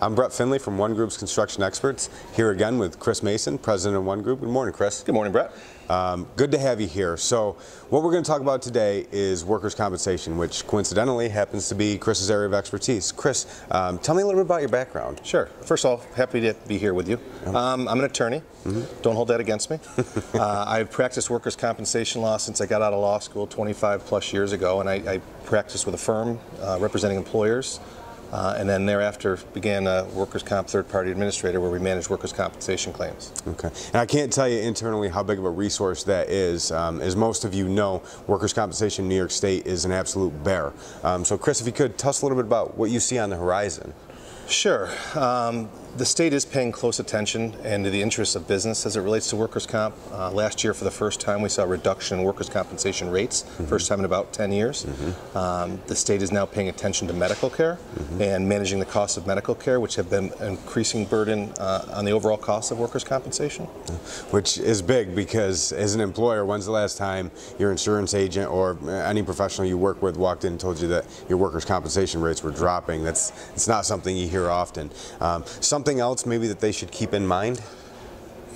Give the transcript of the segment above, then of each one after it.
I'm Brett Findlay from One Group's Construction Experts, here again with Chris Mason, President of One Group. Good morning, Chris. Good morning, Brett. Um, good to have you here. So, what we're going to talk about today is workers' compensation, which coincidentally happens to be Chris's area of expertise. Chris, um, tell me a little bit about your background. Sure. First of all, happy to be here with you. Um, I'm an attorney. Mm -hmm. Don't hold that against me. uh, I've practiced workers' compensation law since I got out of law school 25 plus years ago, and I, I practiced with a firm uh, representing employers uh, and then thereafter began a workers' comp third-party administrator where we manage workers' compensation claims. Okay. And I can't tell you internally how big of a resource that is. Um, as most of you know, workers' compensation in New York State is an absolute bear. Um, so Chris, if you could tell us a little bit about what you see on the horizon. Sure. Um, the state is paying close attention and to the interests of business as it relates to workers' comp. Uh, last year, for the first time, we saw a reduction in workers' compensation rates, mm -hmm. first time in about 10 years. Mm -hmm. um, the state is now paying attention to medical care mm -hmm. and managing the costs of medical care, which have been an increasing burden uh, on the overall cost of workers' compensation. Which is big because as an employer, when's the last time your insurance agent or any professional you work with walked in and told you that your workers' compensation rates were dropping? That's it's not something you hear often. Um, something else maybe that they should keep in mind?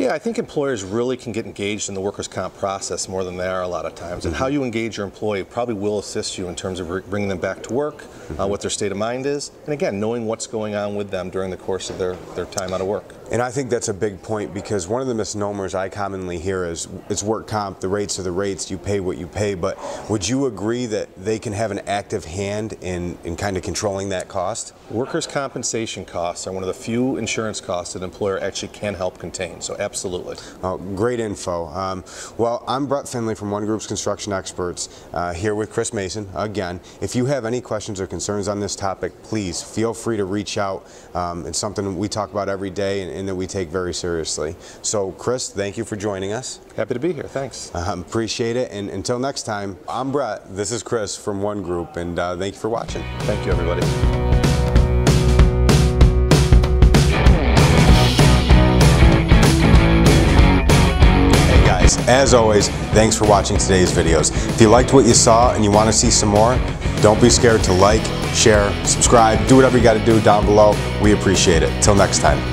Yeah, I think employers really can get engaged in the workers' comp process more than they are a lot of times. And how you engage your employee probably will assist you in terms of bringing them back to work, uh, what their state of mind is, and again, knowing what's going on with them during the course of their, their time out of work. And I think that's a big point because one of the misnomers I commonly hear is it's work comp, the rates are the rates, you pay what you pay. But would you agree that they can have an active hand in, in kind of controlling that cost? Workers' compensation costs are one of the few insurance costs that an employer actually can help contain. So absolutely. Oh, great info. Um, well, I'm Brett Findlay from One Group's Construction Experts uh, here with Chris Mason. Again, if you have any questions or concerns on this topic, please feel free to reach out. Um, it's something we talk about every day. And, and that we take very seriously. So Chris, thank you for joining us. Happy to be here, thanks. Um, appreciate it, and until next time, I'm Brett, this is Chris from One Group, and uh, thank you for watching. Thank you, everybody. As always, thanks for watching today's videos. If you liked what you saw and you want to see some more, don't be scared to like, share, subscribe, do whatever you got to do down below. We appreciate it. Till next time.